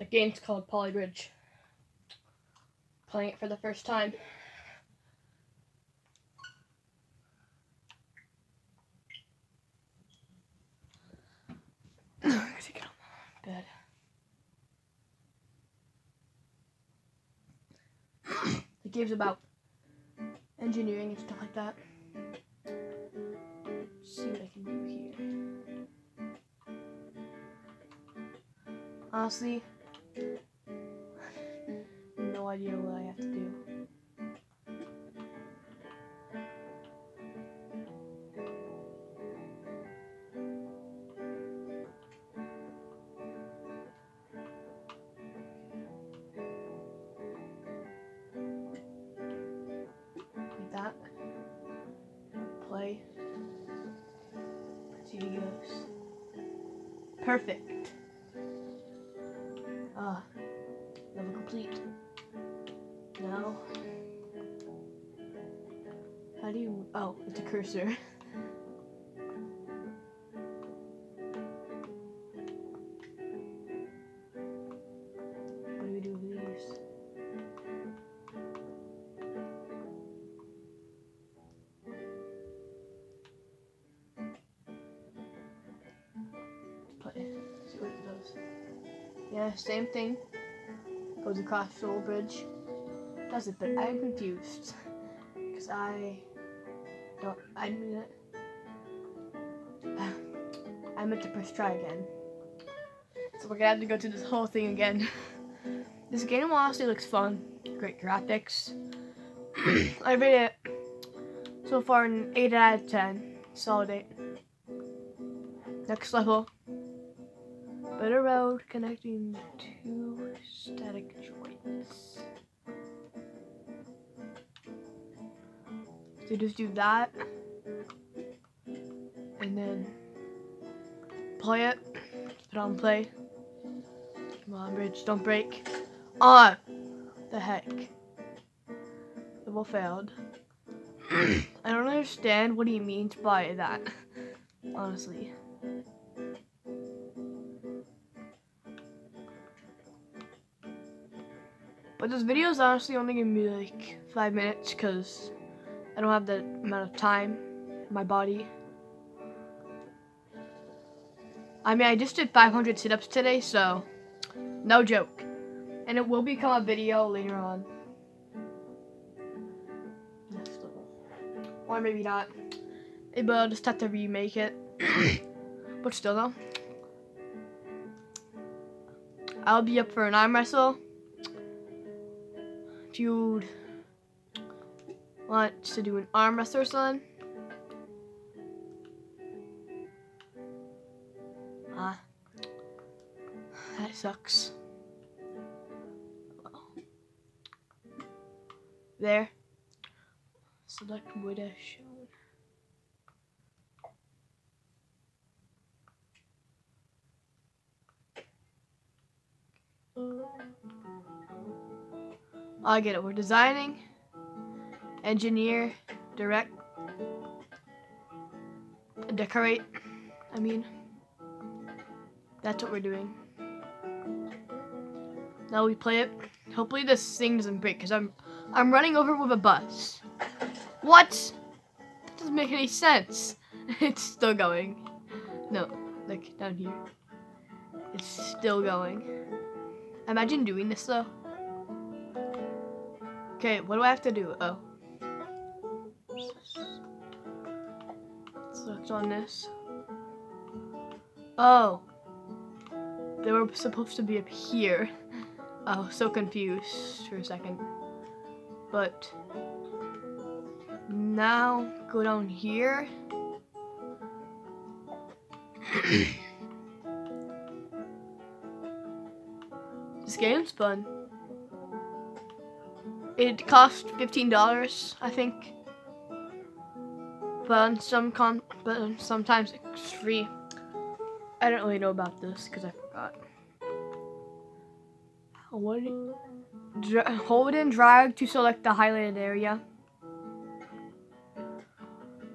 The game's called Poly Bridge. Playing it for the first time. Bed. the game's about engineering and stuff like that. Let's see what I can do here. Honestly, idea what I have to do. Like that. Play. See goes. Perfect. Ah, level complete. Now, how do you? Oh, it's a cursor. what do we do with these? Play. See what it does. Yeah, same thing. Goes across the whole bridge. Does it, but I'm confused. Because I don't. I mean. I meant to press try again. So we're gonna have to go through this whole thing again. this game honestly looks fun. Great graphics. I rate it so far an 8 out of 10. Solid 8. Next level. Better road connecting two static joints. So just do that. And then play it. Put on play. Come on, bridge, don't break. Ah! The heck. Level failed. I don't understand what he means by that. Honestly. But this video is honestly only gonna be like five minutes because I don't have the amount of time my body. I mean, I just did 500 sit-ups today, so no joke. And it will become a video later on. Or maybe not. Maybe I'll just have to remake it. but still though. I'll be up for an arm wrestle. You'd want to do an arm wrestle or something. Ah. That sucks. There. Select wood as shown. I get it. We're designing, engineer, direct, decorate. I mean, that's what we're doing. Now we play it. Hopefully this thing doesn't break because I'm I'm running over with a bus. What? That doesn't make any sense. It's still going. No, like down here. It's still going. Imagine doing this though. Okay, what do I have to do? Oh. Select on this. Oh. They were supposed to be up here. Oh, so confused for a second. But now go down here. this game's fun. It cost fifteen dollars, I think. But some con, but sometimes it's free. I don't really know about this because I forgot. What? Hold and drag to select the highlighted area.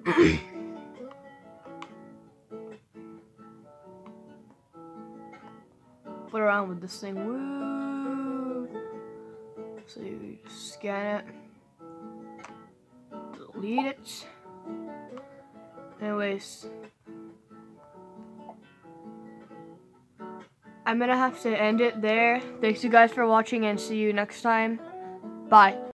Put around with this thing. Woo! So you scan it, delete it. Anyways, I'm gonna have to end it there. Thanks you guys for watching and see you next time. Bye.